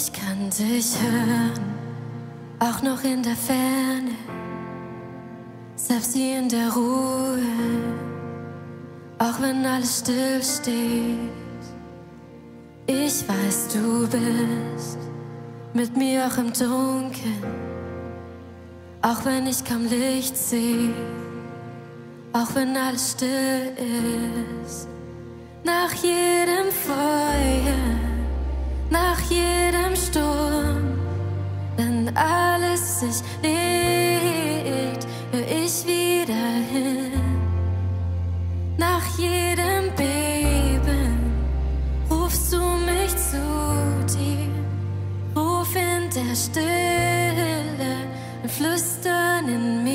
Ich kann dich hören, auch noch in der Ferne, selbst hier in der Ruhe, auch wenn alles still steht. Ich weiß, du bist mit mir auch im Dunkeln, auch wenn ich kaum Licht sehe, auch wenn alles still ist. Nach jedem Feuer, nach jedem alles sich legt, hör ich wieder hin. Nach jedem Beben rufst du mich zu dir, ruf in der Stille und flüstern in mir.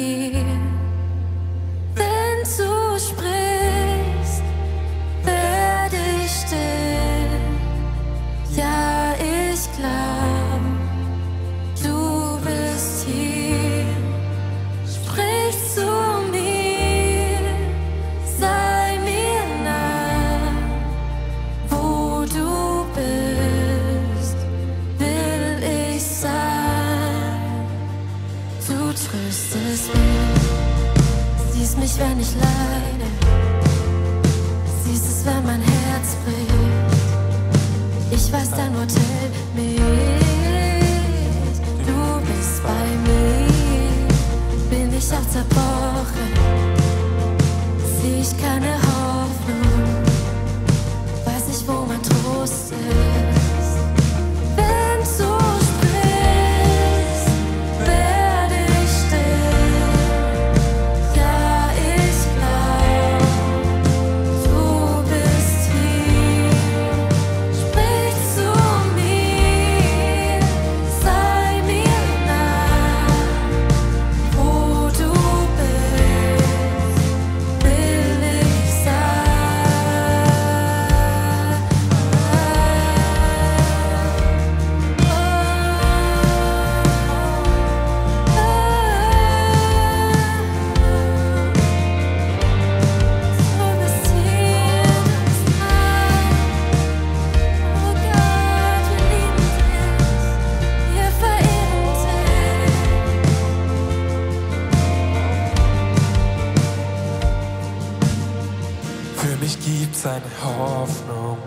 Eine Hoffnung.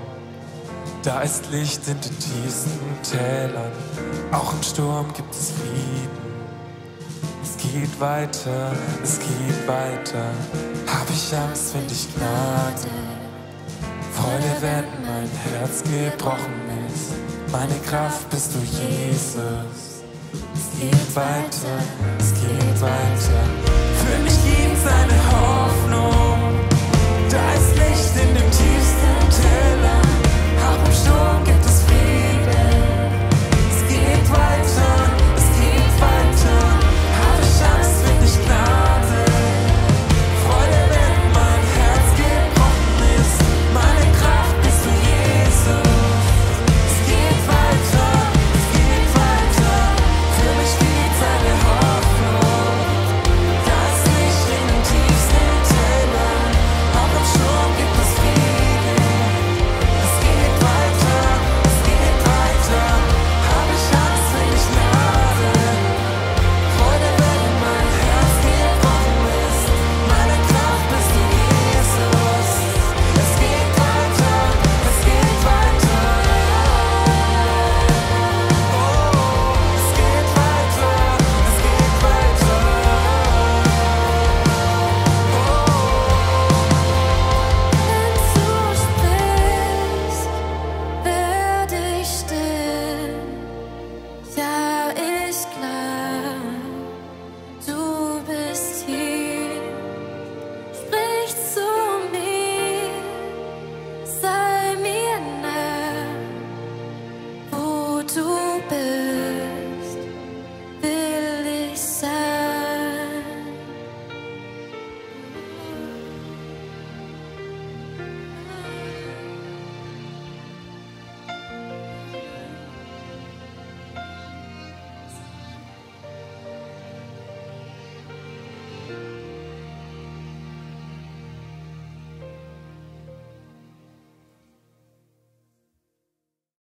Da ist Licht in den tiefsten Tälern. Auch im Sturm gibt es Frieden. Es geht weiter, es geht weiter. Hab ich Angst, find ich Gnade. Freude, wenn mein Herz gebrochen ist. Meine Kraft bist du, Jesus. Es geht weiter, es geht weiter.